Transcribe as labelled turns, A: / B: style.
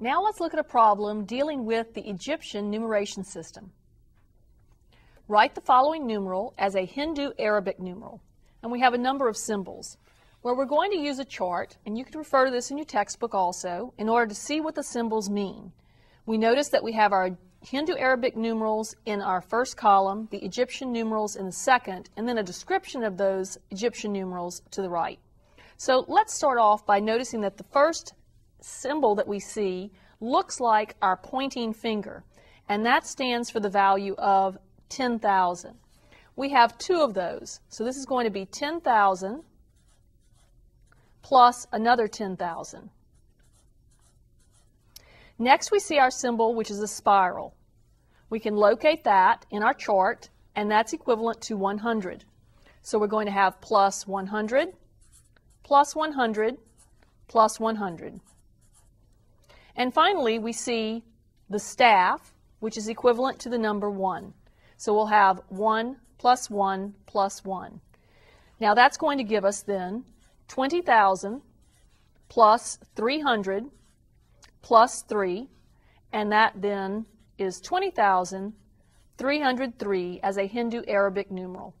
A: Now let's look at a problem dealing with the Egyptian numeration system. Write the following numeral as a Hindu Arabic numeral. And we have a number of symbols. Where we're going to use a chart, and you can refer to this in your textbook also, in order to see what the symbols mean. We notice that we have our Hindu Arabic numerals in our first column, the Egyptian numerals in the second, and then a description of those Egyptian numerals to the right. So let's start off by noticing that the first symbol that we see looks like our pointing finger, and that stands for the value of 10,000. We have two of those, so this is going to be 10,000 plus another 10,000. Next we see our symbol, which is a spiral. We can locate that in our chart, and that's equivalent to 100. So we're going to have plus 100, plus 100, plus 100. And finally, we see the staff, which is equivalent to the number 1. So we'll have 1 plus 1 plus 1. Now that's going to give us then 20,000 plus 300 plus 3, and that then is 20,303 as a Hindu Arabic numeral.